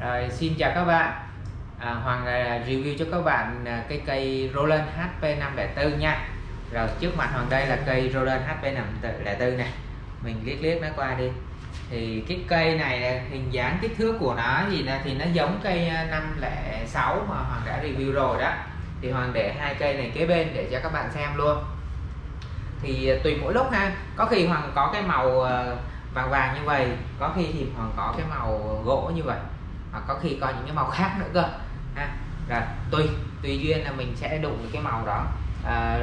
Rồi, xin chào các bạn. À, Hoàng à, review cho các bạn à, cái cây Roland HP504 nha. Rồi trước mặt Hoàng đây là cây Roland HP504 này Mình liếc liếc nó qua đi. Thì cái cây này hình dáng kích thước của nó gì nè Thì nó giống cây à, 506 mà Hoàng đã review rồi đó. Thì Hoàng để hai cây này kế bên để cho các bạn xem luôn. Thì tùy mỗi lúc ha. Có khi Hoàng có cái màu vàng vàng như vậy Có khi thì Hoàng có cái màu gỗ như vậy hoặc có khi có những cái màu khác nữa cơ. Ha rồi tùy tùy duyên là mình sẽ đụng cái màu đó. À,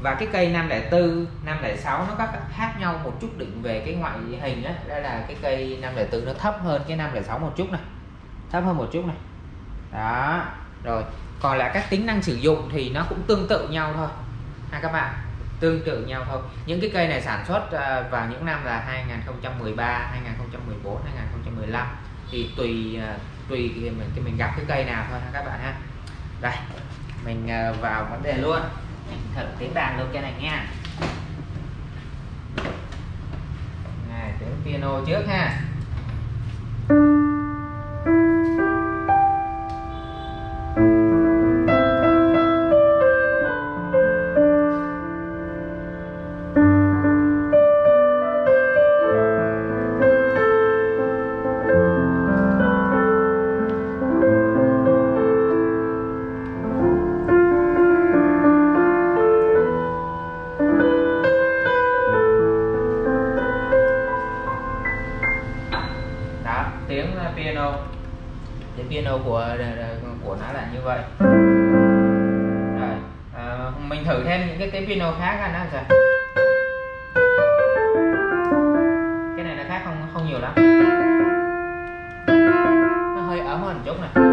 và cái cây 504 506 nó có khác nhau một chút định về cái ngoại hình đó, đó là cái cây 504 nó thấp hơn cái 506 một chút này. Thấp hơn một chút này. Đó rồi. Còn là các tính năng sử dụng thì nó cũng tương tự nhau thôi. Ha các bạn tương tự nhau thôi. Những cái cây này sản xuất à, vào những năm là 2013 2014 2015 thì tùy à, tùy mình thì mình gặp cái cây nào thôi ha các bạn ha. Đây, mình à, vào vấn đề luôn. Thử tiếng đàn luôn cái này nha. Này, tiếng piano trước ha. Tiếng uh, piano. Tiếng piano của uh, của nó là như vậy. Rồi à, mình thử thêm những cái tiếng piano khác ra nó sao cái này nó khác không không nhiều lắm. Nó hơi ấm hơn một chút này.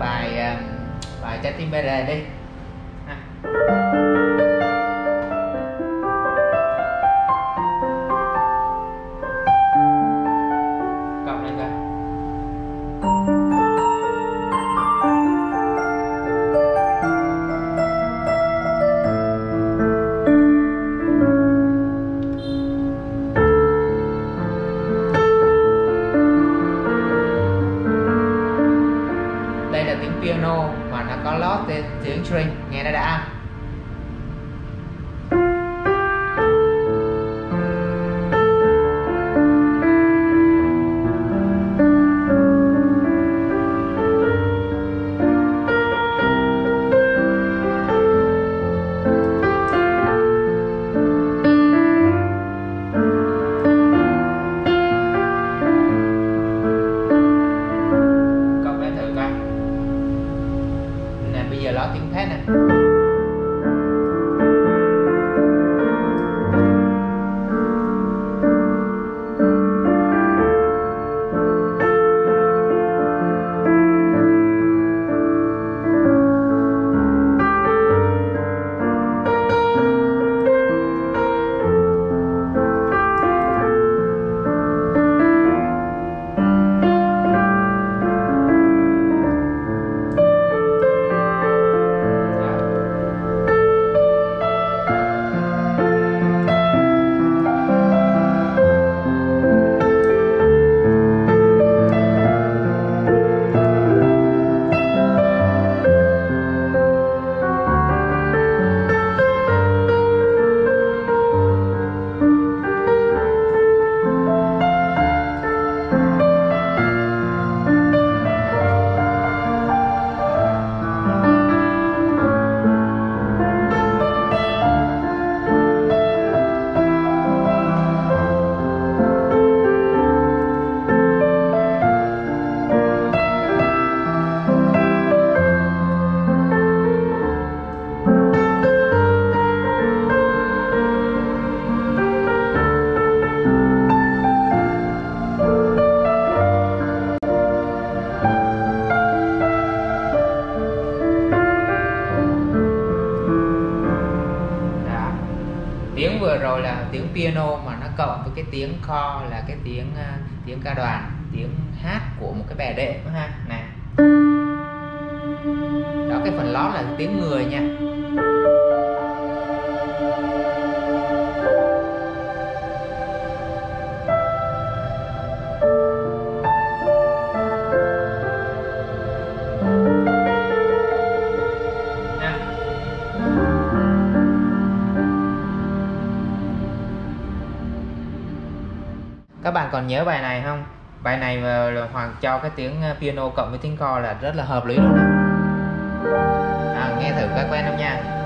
Bài ờ, bài trái tim bê rề đi. Đó tiếng string nghe nó đã. Là tiếng piano mà nó cộng với cái tiếng kho là cái tiếng uh, tiếng ca đoàn tiếng hát của một cái bè đệm ha này. Đó cái phần lót là tiếng người nha. Các bạn còn nhớ bài này không? Bài này mà hoàng cho cái tiếng ờ, piano cộng với tiếng co là rất là hợp lý luôn. Đó à, nghe thử các quen không nha.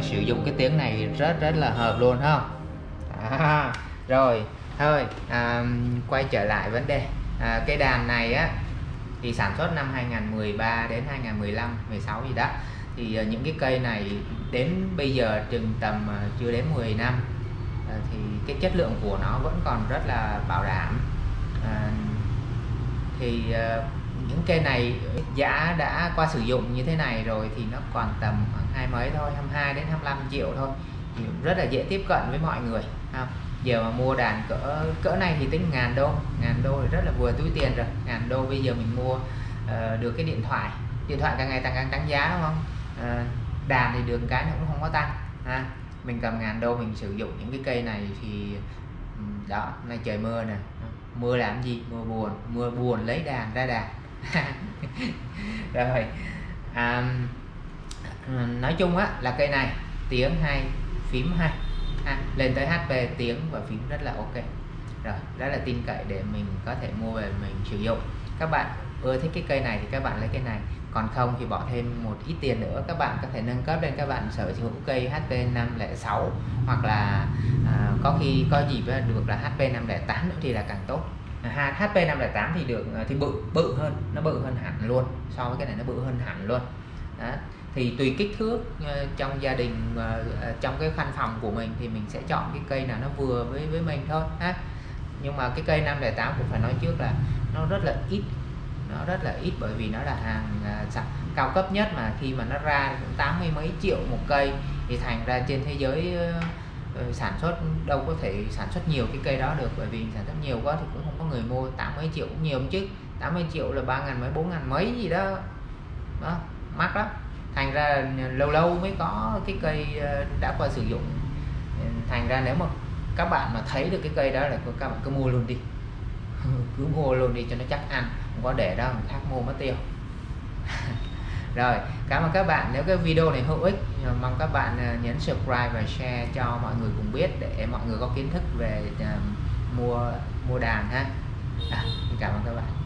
Mà sử dụng cái tiếng này rất rất là hợp luôn không à, rồi thôi à, quay trở lại vấn đề. À, cái đàn này á thì sản xuất năm 2013 đến 2015 16 gì đó. Thì à, những cái cây này đến bây giờ chừng tầm à, chưa đến 10 năm à, thì cái chất lượng của nó vẫn còn rất là bảo đảm. À, thì à, những cây này giá đã qua sử dụng như thế này rồi thì nó còn tầm khoảng hai mấy thôi 22 đến 25 triệu thôi. Thì rất là dễ tiếp cận với mọi người không? giờ mà mua đàn cỡ cỡ này thì tính ngàn đô ngàn đô thì rất là vừa túi tiền rồi. Ngàn đô bây giờ mình mua uh, được cái điện thoại điện thoại càng ngày càng càng tăng giá đúng không? Uh, đàn thì đường cái nó cũng không có tăng ha. Mình cầm ngàn đô mình sử dụng những cái cây này thì ừ, đó nay trời mưa nè. Mưa làm gì? Mưa buồn mưa buồn lấy đàn ra đàn. rồi à, nói chung á là cây này tiếng hay phím hay. À, lên tới HP tiếng và phím rất là ok. Rồi đó là tin cậy để mình có thể mua về mình sử dụng. Các bạn ưa thích cái cây này thì các bạn lấy cây này. Còn không thì bỏ thêm một ít tiền nữa các bạn có thể nâng cấp lên các bạn sở hữu cây HP 506 hoặc là à, có khi có gì được là HP 508 nữa thì là càng tốt. HP 508 thì được ờ, thì bự bự hơn nó bự hơn hẳn luôn so với cái này nó bự hơn hẳn luôn đó. thì tùy kích thước ờ, trong gia đình ờ, trong cái căn phòng của mình thì mình sẽ chọn cái cây nào nó vừa với với mình thôi ha nhưng mà cái cây 508 cũng phải nói trước là nó rất là ít nó rất là ít bởi vì nó là hàng cao cấp nhất mà khi mà nó ra cũng tám mươi mấy triệu một cây thì thành ra trên thế giới uh, sản xuất đâu có thể sản xuất nhiều cái cây đó được bởi vì sản xuất nhiều quá thì cũng người mua 80 triệu cũng nhiều chứ. 80 triệu là ba ngàn mấy bốn ngàn mấy gì đó. Đó mắc lắm. Thành ra lâu lâu mới có cái cây ờ, đã qua sử dụng. Ừ, thành ra nếu mà các bạn mà thấy được cái cây đó là các bạn cứ mua luôn đi. Cứ mua luôn đi cho nó chắc ăn không có để đó người khác mua mất tiêu. Rồi cảm ơn các bạn. Nếu cái video này hữu ích mong các bạn ờ, nhấn subscribe và share cho mọi người cùng biết để mọi người có kiến thức về uh, mua mua đàn ha. À, cảm ơn các bạn.